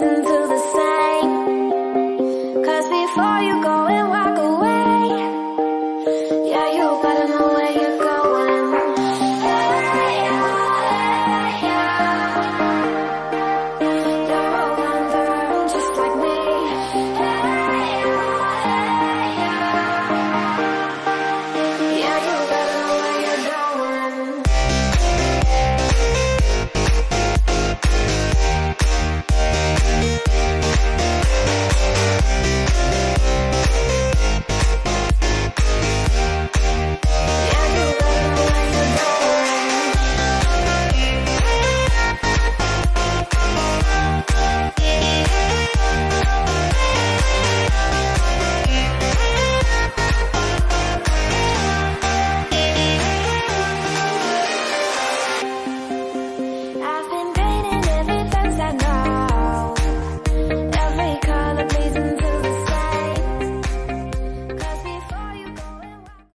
Into the sand.